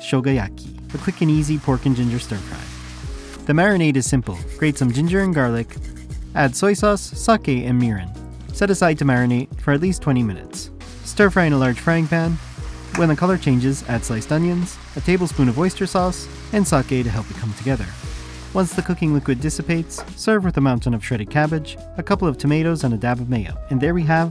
shogayaki, a quick and easy pork and ginger stir fry. The marinade is simple. Grate some ginger and garlic, add soy sauce, sake, and mirin. Set aside to marinate for at least 20 minutes. Stir fry in a large frying pan. When the color changes, add sliced onions, a tablespoon of oyster sauce, and sake to help it come together. Once the cooking liquid dissipates, serve with a mountain of shredded cabbage, a couple of tomatoes, and a dab of mayo. And there we have